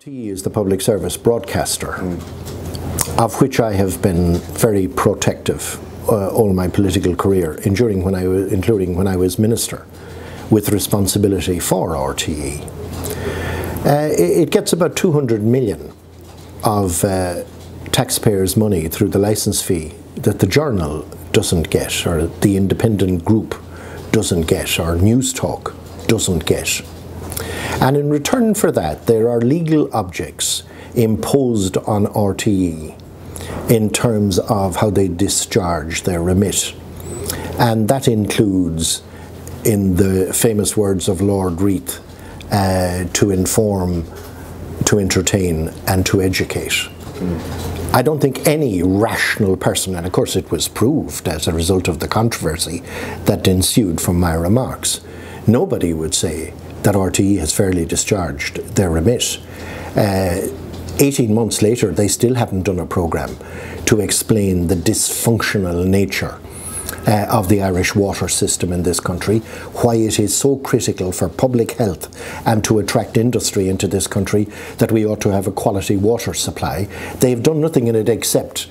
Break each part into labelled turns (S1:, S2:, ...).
S1: RTE is the public service broadcaster, of which I have been very protective uh, all my political career, including when I was, including when I was minister, with responsibility for RTE. Uh, it, it, gets about 200 million of uh, taxpayers' money through the license fee that the journal doesn't get, or the independent group doesn't get, or Newstalk doesn't get. And in return for that, there are legal objects imposed on RTE in terms of how they discharge their remit. And that includes, in the famous words of Lord Reith, uh, to inform, to entertain, and to educate. Mm. I don't think any rational person, and of course it was proved as a result of the controversy that ensued from my remarks, nobody would say that RTE has fairly discharged their remit. Uh, 18 months later, they still haven't done a programme to explain the dysfunctional nature uh, of the Irish water system in this country, why it is so critical for public health and to attract industry into this country that we ought to have a quality water supply. They've done nothing in it except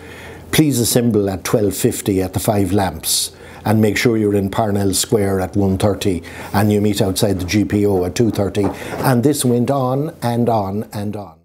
S1: please assemble at 12.50 at the Five Lamps and make sure you're in Parnell Square at 1.30 and you meet outside the GPO at 2.30. And this went on and on and on.